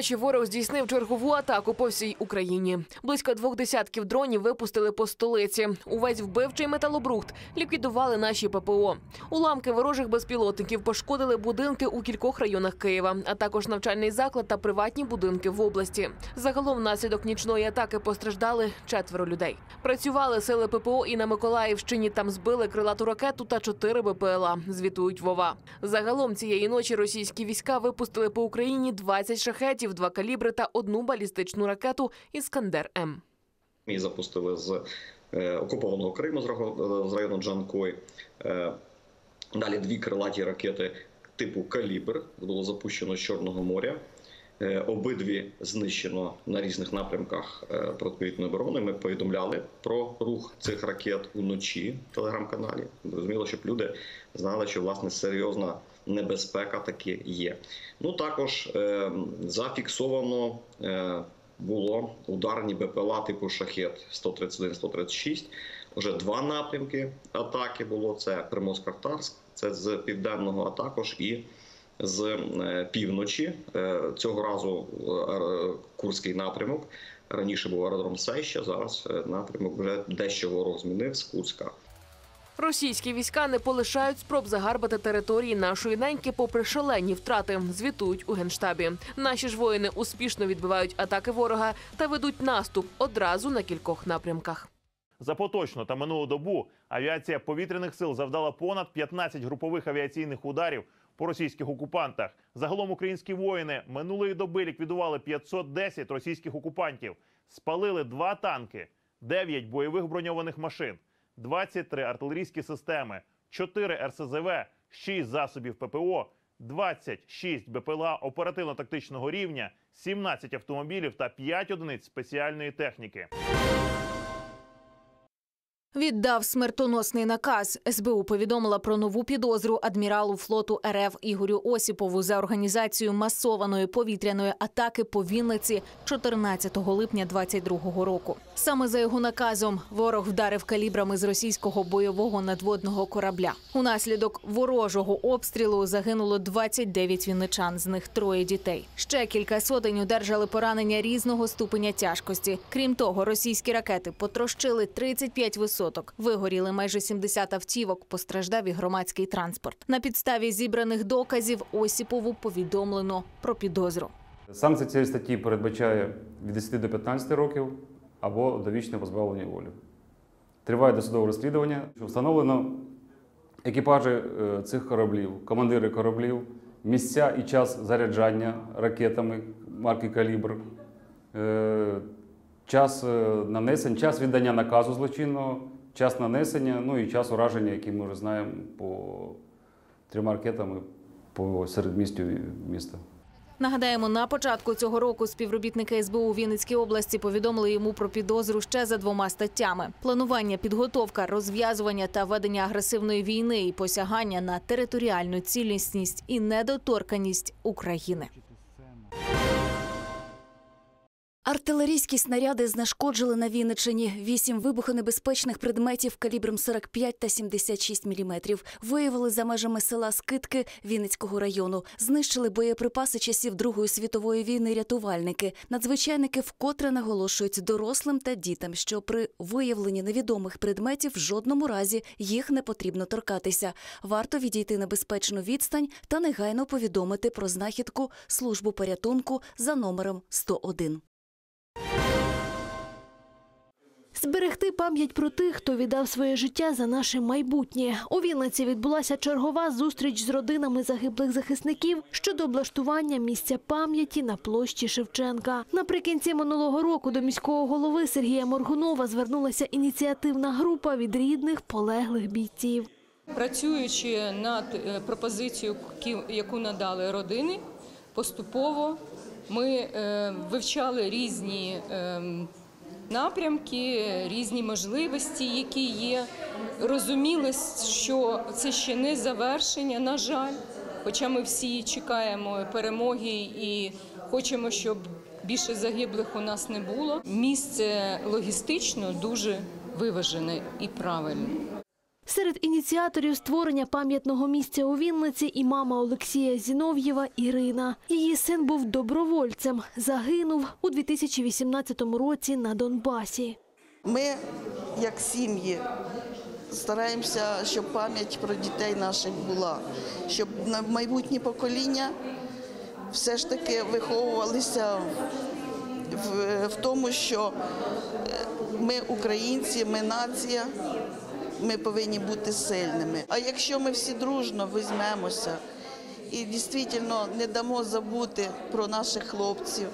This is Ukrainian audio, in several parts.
ночі ворог здійснив чергову атаку по всій Україні. Близько двох десятків дронів випустили по столиці. Увесь вбивчий металобрухт ліквідували наші ППО. Уламки ворожих безпілотників пошкодили будинки у кількох районах Києва, а також навчальний заклад та приватні будинки в області. Загалом внаслідок нічної атаки постраждали четверо людей. Працювали сили ППО і на Миколаївщині. Там збили крилату ракету та чотири БПЛА. Звітують Вова. Загалом цієї ночі російські війська випустили по Україні 20 шахетів, два калібри та одну балістичну ракету Іскандер М. Її запустили з е, окупованого Криму з району- Джанкой. Е, Далі дві крилаті ракети типу Калібр було запущено з Чорного моря. Е, Обидві знищено на різних напрямках е, протиповітряної оборони. Ми повідомляли про рух цих ракет уночі в телеграм-каналі. Зрозуміло, щоб люди знали, що власне серйозна небезпека таки є. Ну також е, зафіксовано е, було ударні БПЛА типу шахет 131-136. Вже два напрямки атаки було: це Приморськ-Картарськ, це з південного, а також і з е, півночі. Е, Цього разу е, Курський напрямок. Раніше був аеродром Сеща, зараз напрямок вже дещо ворог змінив з Курська. Російські війська не полишають спроб загарбати території нашої неньки, попри шалені втрати. Звітують у генштабі. Наші ж воїни успішно відбивають атаки ворога та ведуть наступ одразу на кількох напрямках. За поточну та минулу добу авіація повітряних сил завдала понад 15 групових авіаційних ударів по російських окупантах. Загалом українські воїни минулої доби ліквідували 510 російських окупантів, спалили два танки, 9 бойових броньованих машин, 23 артилерійські системи, 4 РСЗВ, 6 засобів ППО, 26 БПЛА оперативно-тактичного рівня, 17 автомобілів та 5 одиниць спеціальної техніки. Віддав смертоносний наказ. СБУ повідомила про нову підозру адміралу флоту РФ Ігорю Осіпову за організацію масованої повітряної атаки по Вінниці 14 липня 22 року. Саме за його наказом ворог вдарив калібрами з російського бойового надводного корабля. Унаслідок ворожого обстрілу загинуло 29 вінничан, з них троє дітей. Ще кілька сотень одержали поранення різного ступеня тяжкості. Крім того, російські ракети потрощили 35 висоток, вигоріли майже 70 автівок, постраждав і громадський транспорт. На підставі зібраних доказів Осіпову повідомлено про підозру. Санкція цієї статті передбачає від 10 до 15 років або довічне позбавлення волі. Триває досудове розслідування. Встановлено екіпажі е, цих кораблів, командири кораблів, місця і час заряджання ракетами марки Калібр, е, час е, нанесення, час віддання наказу злочинного, час нанесення, ну і час ураження, який ми вже знаємо по трьома ракетами по середмістю міста. Нагадаємо, на початку цього року співробітники СБУ у Вінницькій області повідомили йому про підозру ще за двома статтями: планування, підготовка, розв'язування та ведення агресивної війни і посягання на територіальну цілісність і недоторканість України. Артилерійські снаряди знешкоджили на Вінниччині вісім вибухонебезпечних предметів калібром 45 та 76 мм. Виявили за межами села Скидки Вінницького району. Знищили боєприпаси часів Другої світової війни рятувальники. Надзвичайники вкотре наголошують дорослим та дітям, що при виявленні невідомих предметів в жодному разі їх не потрібно торкатися. Варто відійти на безпечну відстань та негайно повідомити про знахідку службу порятунку за номером 101. Зберегти пам'ять про тих, хто віддав своє життя за наше майбутнє. У Вінниці відбулася чергова зустріч з родинами загиблих захисників щодо облаштування місця пам'яті на площі Шевченка. Наприкінці минулого року до міського голови Сергія Моргунова звернулася ініціативна група від рідних полеглих бійців. Працюючи над е, пропозицією, яку надали родини, поступово ми е, вивчали різні е, напрямки, різні можливості, які є. Розуміли, що це ще не завершення, на жаль. Хоча ми всі чекаємо перемоги і хочемо, щоб більше загиблих у нас не було. Місце логістично дуже виважене і правильне. Серед ініціаторів створення пам'ятного місця у Вінниці і мама Олексія Зінов'єва Ірина. Її син був добровольцем. Загинув у 2018 році на Донбасі. Ми, як сім'ї, стараємося, щоб пам'ять про дітей наших була, щоб на майбутні покоління все ж таки виховувалися в, в тому, що е, ми українці, ми нація, ми повинні бути сильними. А якщо ми всі дружно візьмемося і дійсно не дамо забути про наших хлопців,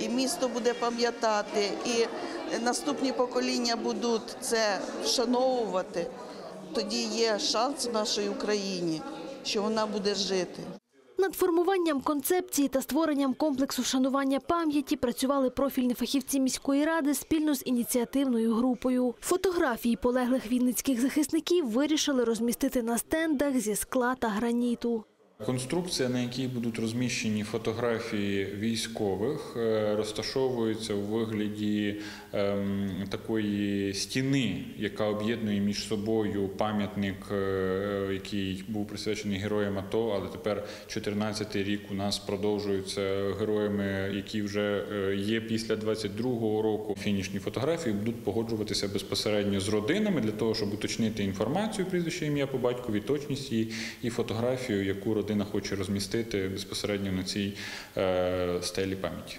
і місто буде пам'ятати, і наступні покоління будуть це вшановувати, тоді є шанс в нашій Україні, що вона буде жити. Над формуванням концепції та створенням комплексу шанування пам'яті працювали профільні фахівці міської ради спільно з ініціативною групою. Фотографії полеглих вінницьких захисників вирішили розмістити на стендах зі скла та граніту. Конструкція, на якій будуть розміщені фотографії військових, е, розташовується у вигляді ем, такої стіни, яка об'єднує між собою пам'ятник, е, який був присвячений героям АТО, але тепер 14-й рік у нас продовжуються героями, які вже е, є після 22-го року. Фінішні фотографії будуть погоджуватися безпосередньо з родинами для того, щоб уточнити інформацію, прізвище ім'я по батькові, точність її і фотографію, яку родина хоче розмістити безпосередньо на цій е, стелі пам'яті.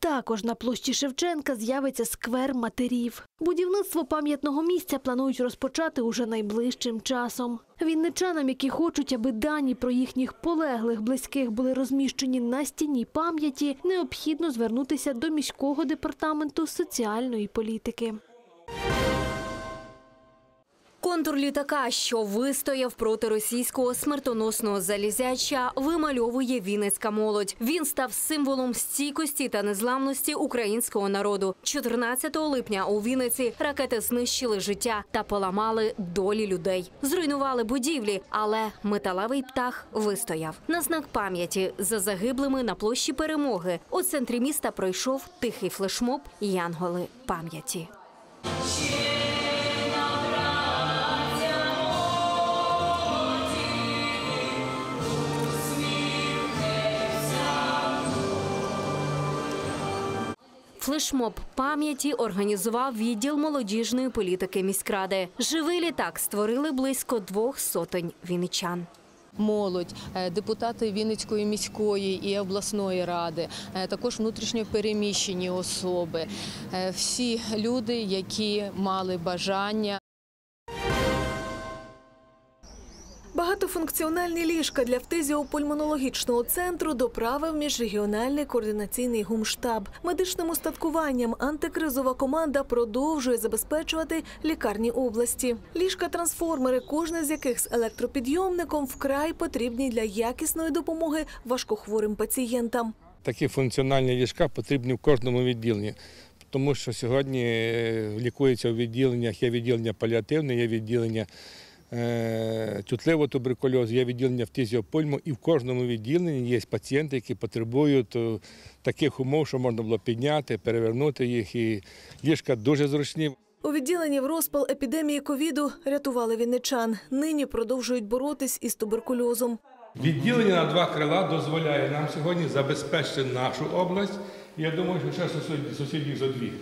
Також на площі Шевченка з'явиться сквер матерів. Будівництво пам'ятного місця планують розпочати уже найближчим часом. Вінничанам, які хочуть, аби дані про їхніх полеглих близьких були розміщені на стіні пам'яті, необхідно звернутися до міського департаменту соціальної політики. Контур літака, що вистояв проти російського смертоносного залізяча, вимальовує вінницька молодь. Він став символом стійкості та незламності українського народу. 14 липня у Вінниці ракети знищили життя та поламали долі людей. Зруйнували будівлі, але металевий птах вистояв. На знак пам'яті за загиблими на площі перемоги у центрі міста пройшов тихий флешмоб Янголи пам'яті. Флешмоб пам'яті організував відділ молодіжної політики міськради. Живий літак створили близько двох сотень вінничан. молодь, е, депутати Вінницької міської і обласної ради, е, також внутрішньо переміщені особи, е, всі люди, які мали бажання Багатофункціональні ліжка для фтизіопульмонологічного центру доправив міжрегіональний координаційний гумштаб. Медичним устаткуванням антикризова команда продовжує забезпечувати лікарні області. Ліжка-трансформери, кожне з яких з електропідйомником, вкрай потрібні для якісної допомоги важкохворим пацієнтам. Такі функціональні ліжка потрібні в кожному відділенні. Тому що сьогодні е, лікується у відділеннях, є відділення паліативне, є відділення е, чутливого туберкульозу, є відділення фтизіопульму, і в кожному відділенні є пацієнти, які потребують е, таких умов, що можна було підняти, перевернути їх. І ліжка дуже зручні. У відділенні в розпал епідемії ковіду рятували вінничан. Нині продовжують боротись із туберкульозом. Відділення на два крила дозволяє нам сьогодні забезпечити нашу область. Я думаю, що ще сусід- сусідів зо дві.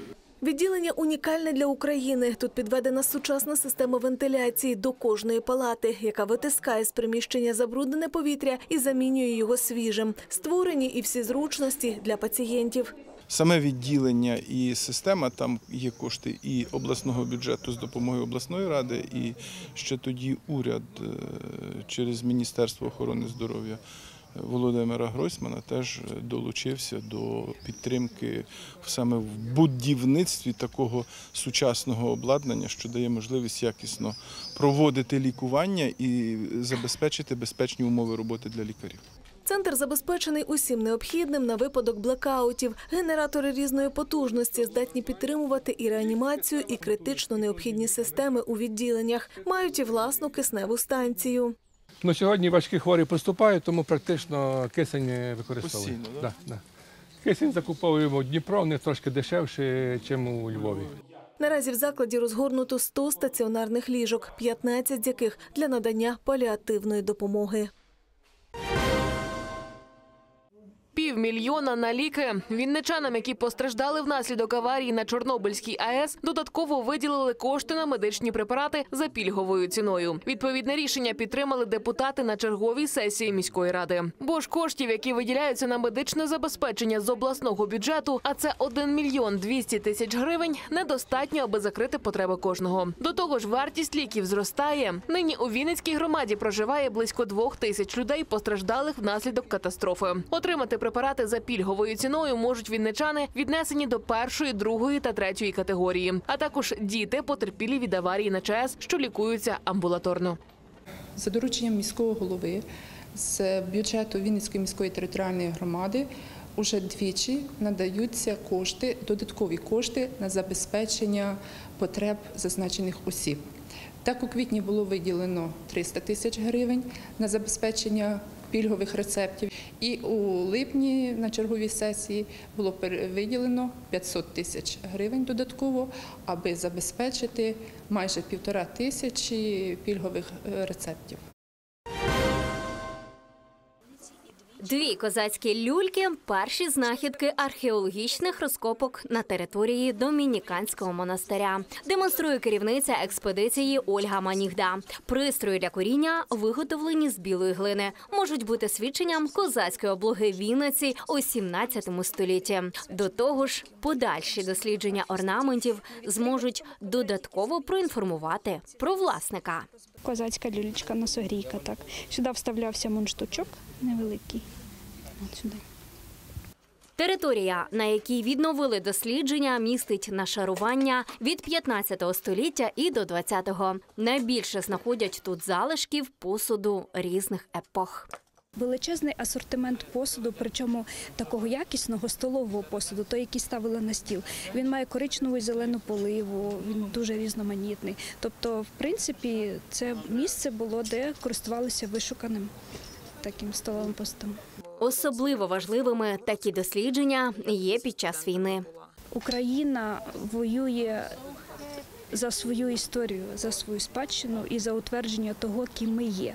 Відділення унікальне для України. Тут підведена сучасна система вентиляції до кожної палати, яка витискає з приміщення забруднене повітря і замінює його свіжим. Створені і всі зручності для пацієнтів. Саме відділення і система там є кошти і обласного бюджету з допомогою обласної ради, і ще тоді уряд е, через Міністерство охорони здоров'я Володимира Гройсмана теж долучився до підтримки саме в будівництві такого сучасного обладнання, що дає можливість якісно проводити лікування і забезпечити безпечні умови роботи для лікарів. Центр забезпечений усім необхідним на випадок блекаутів. Генератори різної потужності здатні підтримувати і реанімацію, і критично необхідні системи у відділеннях. Мають і власну кисневу станцію. Ну, сьогодні важкі хворі поступають, тому практично кисень використовуємо. Постійно, да? Да, да. Кисень закуповуємо в Дніпро, вони трошки дешевше, ніж у Львові. Наразі в закладі розгорнуто 100 стаціонарних ліжок, 15 з яких для надання паліативної допомоги. Півмільйона на ліки. Вінничанам, які постраждали внаслідок аварії на Чорнобильській АЕС, додатково виділили кошти на медичні препарати за пільговою ціною. Відповідне рішення підтримали депутати на черговій сесії міської ради. Бо ж коштів, які виділяються на медичне забезпечення з обласного бюджету, а це 1 мільйон 200 тисяч гривень, недостатньо, аби закрити потреби кожного. До того ж, вартість ліків зростає. Нині у Вінницькій громаді проживає близько двох тисяч людей, постраждалих внаслідок катастрофи. Отримати препарати за пільговою ціною можуть вінничани, віднесені до першої, другої та третьої категорії, а також діти, потерпілі від аварії на ЧАЕС, що лікуються амбулаторно. За дорученням міського голови з бюджету Вінницької міської територіальної громади уже двічі надаються кошти, додаткові кошти на забезпечення потреб зазначених осіб. Так у квітні було виділено 300 тисяч гривень на забезпечення пільгових рецептів, і у липні на черговій сесії було виділено 500 тисяч гривень додатково, аби забезпечити майже півтора тисячі пільгових е, рецептів. Дві козацькі люльки перші знахідки археологічних розкопок на території Домініканського монастиря. Демонструє керівниця експедиції Ольга Манігда. Пристрої для коріння виготовлені з білої глини. Можуть бути свідченням козацької облоги Вінниці у 17 столітті. До того ж, подальші дослідження орнаментів зможуть додатково проінформувати про власника. Козацька люлечка носогрійка. Так. Сюди вставлявся мундштучок невеликий. От сюди. Територія, на якій відновили дослідження, містить нашарування від 15 століття і до 20-го. Найбільше знаходять тут залишків посуду різних епох. Величезний асортимент посуду, причому такого якісного столового посуду, той, який ставили на стіл. Він має коричневу і зелену поливу, він дуже різноманітний. Тобто, в принципі, це місце було, де користувалися вишуканим таким столовим посудом. Особливо важливими такі дослідження є під час війни. Україна воює за свою історію, за свою спадщину і за утвердження того, ким ми є.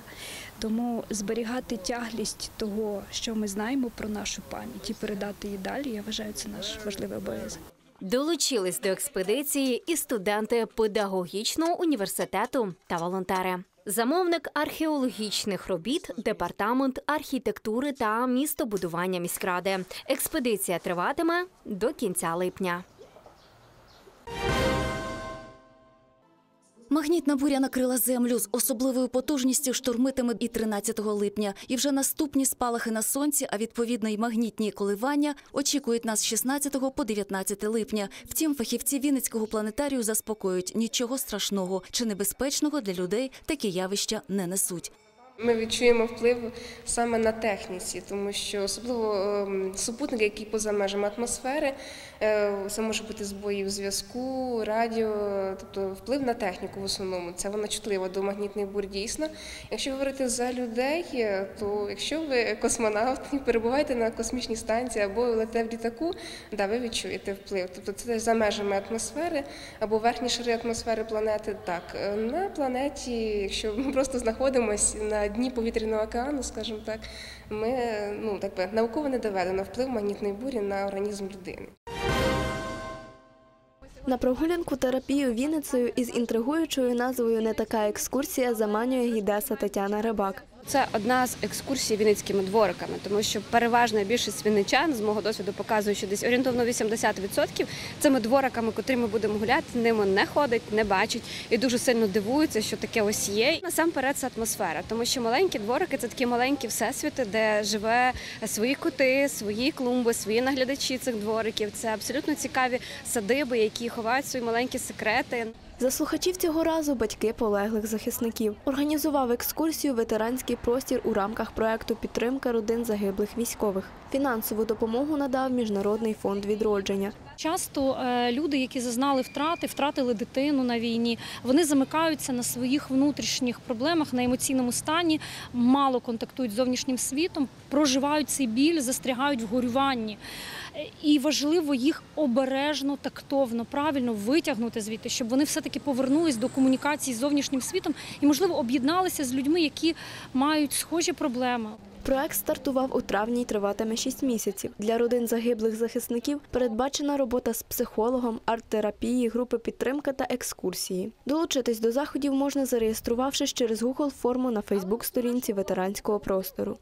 Тому зберігати тяглість того, що ми знаємо про нашу пам'ять, і передати її далі, я вважаю, це наш важливий обов'язок. Долучились до експедиції і студенти педагогічного університету та волонтери. Замовник археологічних робіт, департамент архітектури та містобудування міськради. Експедиція триватиме до кінця липня. Магнітна буря накрила землю з особливою потужністю штурмитиме і 13 липня. І вже наступні спалахи на сонці, а відповідно й магнітні коливання очікують нас з 16 по 19 липня. Втім, фахівці Вінницького планетарію заспокоюють нічого страшного чи небезпечного для людей такі явища не несуть. Ми відчуємо вплив саме на техніці, тому що особливо ем, супутники, які поза межами атмосфери, це може бути збої в зв'язку, радіо, тобто вплив на техніку в основному. Це вона чутлива до магнітних бур дійсно. Якщо говорити за людей, е, то якщо ви космонавт і перебуваєте на космічній станції або лете в літаку, да, ви відчуєте вплив. Тобто це за межами атмосфери або верхні шари атмосфери планети. Так, Е, на планеті, якщо ми просто знаходимося на дні повітряного океану, скажімо так, ми ну так би науково не доведено вплив магнітної бурі на організм людини. На прогулянку терапію Вінницею із інтригуючою назвою Не така екскурсія заманює гідеса Тетяна Рибак. Це одна з екскурсій вінницькими двориками, тому що переважна більшість вінничан з мого досвіду показує, що десь орієнтовно 80% цими двориками, котрі ми будемо гуляти, ними не ходить, не бачить і дуже сильно дивуються, що таке ось є. Насамперед це атмосфера, тому що маленькі дворики це такі маленькі всесвіти, де живе свої коти, свої клумби, свої наглядачі цих двориків. Це абсолютно цікаві садиби, які ховають свої маленькі секрети. За слухачів цього разу батьки полеглих захисників організував екскурсію ветеранський простір у рамках проекту підтримка родин загиблих військових. Фінансову допомогу надав Міжнародний фонд відродження. Часто е, люди, які зазнали втрати, втратили дитину на війні, вони замикаються на своїх внутрішніх проблемах, на емоційному стані, мало контактують з зовнішнім світом, проживають цей біль, застрягають в горюванні. Е, І важливо їх обережно, тактовно, правильно витягнути звідти, щоб вони все-таки повернулись до комунікації з зовнішнім світом і, можливо, об'єдналися з людьми, які мають схожі проблеми. Проект стартував у травні й триватиме 6 місяців. Для родин загиблих захисників передбачена робота з психологом, арт-терапії, групи підтримки та екскурсії. Долучитись до заходів можна, зареєструвавшись через Google форму на Фейсбук-сторінці ветеранського простору.